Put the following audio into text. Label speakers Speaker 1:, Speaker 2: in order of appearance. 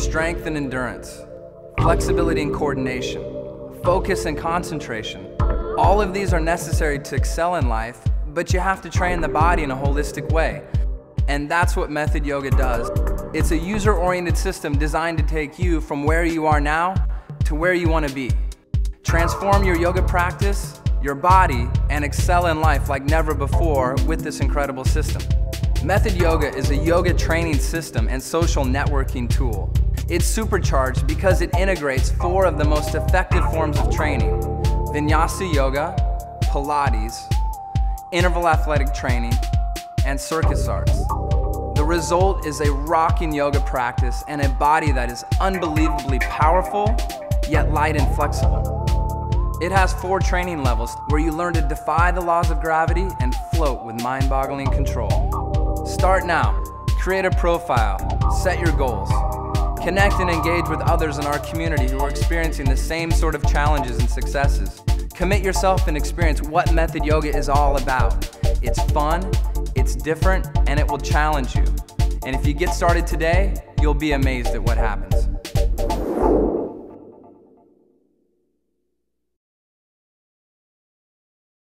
Speaker 1: strength and endurance, flexibility and coordination, focus and concentration. All of these are necessary to excel in life, but you have to train the body in a holistic way. And that's what Method Yoga does. It's a user-oriented system designed to take you from where you are now to where you want to be. Transform your yoga practice, your body, and excel in life like never before with this incredible system. Method Yoga is a yoga training system and social networking tool. It's supercharged because it integrates four of the most effective forms of training, Vinyasa Yoga, Pilates, interval athletic training, and circus arts. The result is a rocking yoga practice and a body that is unbelievably powerful, yet light and flexible. It has four training levels where you learn to defy the laws of gravity and float with mind-boggling control. Start now. Create a profile. Set your goals. Connect and engage with others in our community who are experiencing the same sort of challenges and successes. Commit yourself and experience what Method Yoga is all about. It's fun, it's different, and it will challenge you. And if you get started today, you'll be amazed at what happens.